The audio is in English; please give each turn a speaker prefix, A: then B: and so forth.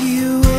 A: you